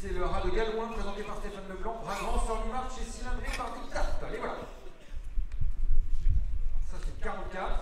c'est le rat de Galouin présenté par Stéphane Leblanc, bras grand sur l'image chez cylindrée par Dictart. Allez, voilà. Ça, c'est 44.